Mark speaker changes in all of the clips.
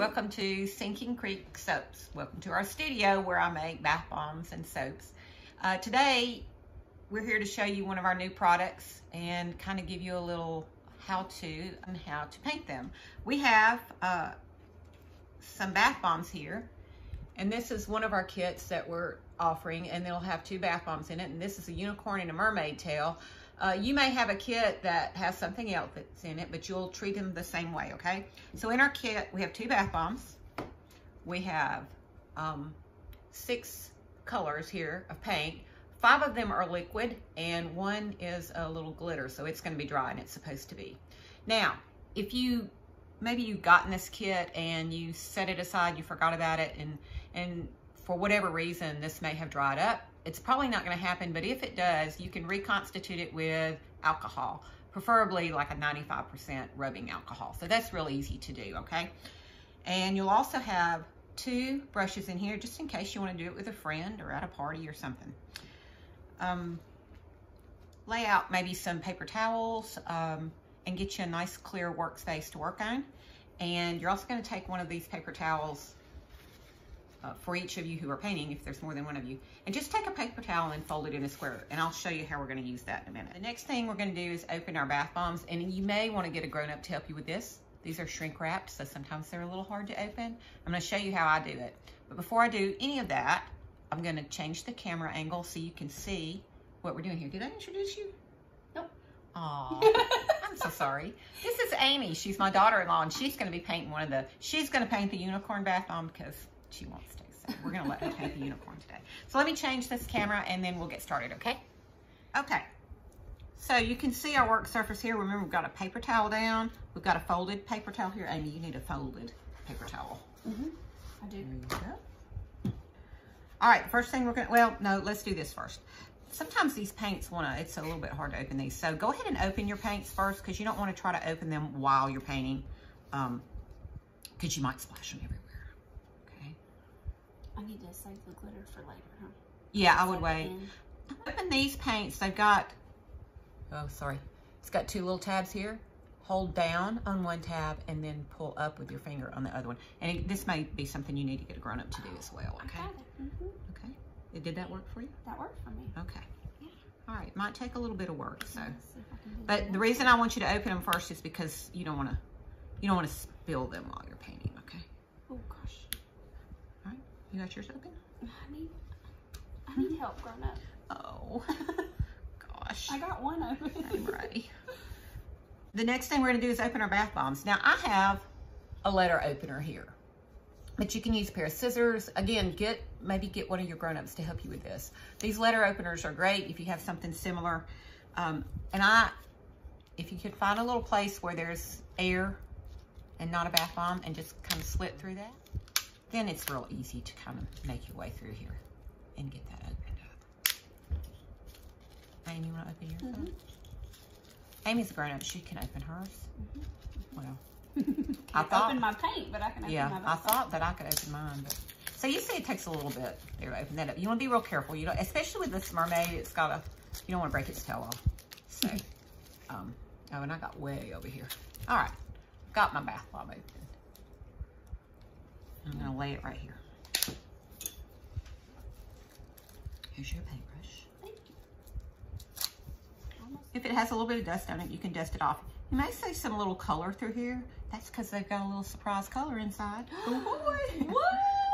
Speaker 1: welcome to Sinking Creek Soaps. Welcome to our studio where I make bath bombs and soaps. Uh, today, we're here to show you one of our new products and kind of give you a little how-to on how to paint them. We have uh, some bath bombs here, and this is one of our kits that we're offering, and it'll have two bath bombs in it, and this is a unicorn and a mermaid tail. Uh, you may have a kit that has something else that's in it, but you'll treat them the same way, okay? So in our kit, we have two bath bombs. We have um, six colors here of paint. Five of them are liquid, and one is a little glitter, so it's gonna be dry, and it's supposed to be. Now, if you, maybe you've gotten this kit and you set it aside, you forgot about it, and, and for whatever reason, this may have dried up, it's probably not going to happen, but if it does, you can reconstitute it with alcohol, preferably like a 95% rubbing alcohol. So that's real easy to do, okay? And you'll also have two brushes in here just in case you want to do it with a friend or at a party or something. Um, lay out maybe some paper towels um, and get you a nice clear workspace to work on. And you're also going to take one of these paper towels uh, for each of you who are painting, if there's more than one of you. And just take a paper towel and fold it in a square. And I'll show you how we're gonna use that in a minute. The next thing we're gonna do is open our bath bombs. And you may wanna get a grown-up to help you with this. These are shrink wrapped, so sometimes they're a little hard to open. I'm gonna show you how I do it. But before I do any of that, I'm gonna change the camera angle so you can see what we're doing here. Did I introduce you?
Speaker 2: Nope.
Speaker 1: Aw, I'm so sorry. This is Amy. She's my daughter-in-law, and she's gonna be painting one of the, she's gonna paint the unicorn bath bomb because she wants to. So we're gonna let her paint the unicorn today. So let me change this camera and then we'll get started, okay? Okay, so you can see our work surface here. Remember, we've got a paper towel down. We've got a folded paper towel here. Amy, you need a folded paper towel.
Speaker 2: Mm-hmm. I do.
Speaker 1: There you go. All right, first thing we're gonna, well, no, let's do this first. Sometimes these paints wanna, it's a little bit hard to open these. So go ahead and open your paints first because you don't wanna try to open them while you're painting um, because you might splash them everywhere.
Speaker 2: I need to save the glitter for later, huh?
Speaker 1: Yeah, I would wait. Open these paints. They've got, oh, sorry. It's got two little tabs here. Hold down on one tab and then pull up with your finger on the other one. And it, this may be something you need to get a grown-up to do as well, okay?
Speaker 2: Mm -hmm.
Speaker 1: Okay. Did that work for you?
Speaker 2: That worked for me.
Speaker 1: Okay. All right, might take a little bit of work, so. But the reason I want you to open them first is because you don't want to, you don't want to spill them while you're painting. You got yours open?
Speaker 2: I need, I need help grown up.
Speaker 1: Oh, gosh.
Speaker 2: I got one open.
Speaker 1: I'm ready. The next thing we're gonna do is open our bath bombs. Now I have a letter opener here, but you can use a pair of scissors. Again, get maybe get one of your grown-ups to help you with this. These letter openers are great if you have something similar. Um, and I, if you could find a little place where there's air and not a bath bomb and just kind of slit through that, then it's real easy to kind of make your way through here and get that opened up. Amy, you want to open yours mm -hmm. Amy's a grown-up. She can open hers. Mm -hmm. Well,
Speaker 2: I thought, open my paint, but I can open
Speaker 1: yeah, I thought that I could open mine. But So you see it takes a little bit there to open that up. You want to be real careful. You know, especially with this mermaid, it's got a, you don't want to break its tail off. So, um, oh, and I got way over here. All right, got my bath bomb open. I'm gonna lay it right here. Here's your paintbrush.
Speaker 2: Thank you.
Speaker 1: If it has a little bit of dust on it, you can dust it off. You may see some little color through here. That's because they've got a little surprise color inside.
Speaker 2: oh boy. What?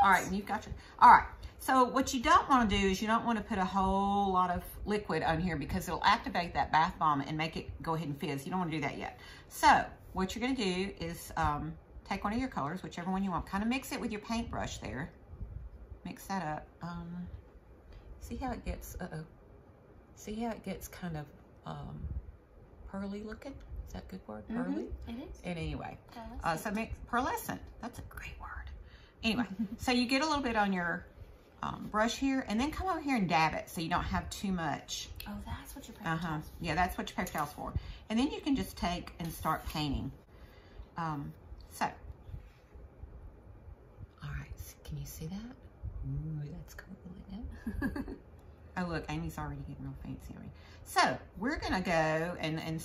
Speaker 1: All right, and you've got your, all right. So what you don't want to do is you don't want to put a whole lot of liquid on here because it'll activate that bath bomb and make it go ahead and fizz. You don't want to do that yet. So what you're going to do is um, take one of your colors, whichever one you want. Kind of mix it with your paintbrush there. Mix that up. Um, see how it gets, uh-oh. See how it gets kind of um, pearly looking? Is that a good word?
Speaker 2: Mm-hmm. Pearly? Mm -hmm. It is.
Speaker 1: And anyway, uh, so make pearlescent. That's a great word. Anyway, so you get a little bit on your um, brush here, and then come over here and dab it so you don't have too much.
Speaker 2: Oh, that's what your paper
Speaker 1: uh-huh. Yeah, that's what your paper towel's for. And then you can just take and start painting. Um, so, all right, can you see that? Ooh, that's cool, isn't it? oh, look, Amy's already getting real fancy me. So, we're gonna go and and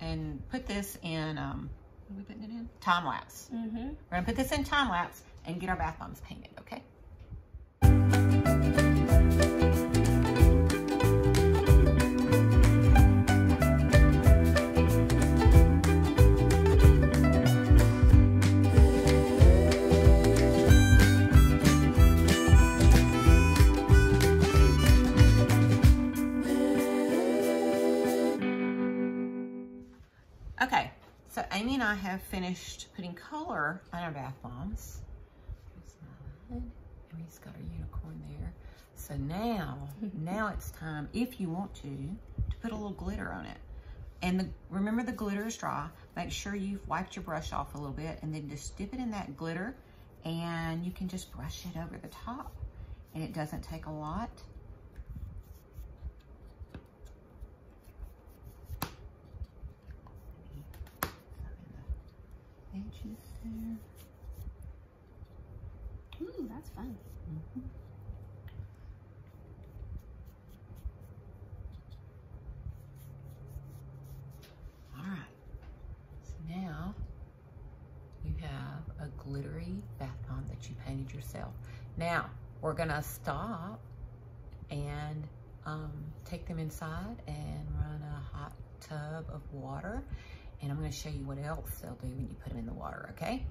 Speaker 1: and put this in um, What are we putting it in? Time lapse.
Speaker 2: Mm-hmm. We're
Speaker 1: gonna put this in time lapse and get our bath bombs painted? Okay, I have finished putting color on our bath bombs. Amy's got a unicorn there. So now, now it's time, if you want to, to put a little glitter on it. And the, remember the glitter is dry. Make sure you've wiped your brush off a little bit and then just dip it in that glitter and you can just brush it over the top. And it doesn't take a lot. There.
Speaker 2: Ooh, that's fun. Mm -hmm.
Speaker 1: All right. So now you have a glittery bath bomb that you painted yourself. Now we're gonna stop and um, take them inside and run a hot tub of water and I'm gonna show you what else they'll do when you put them in the water, okay?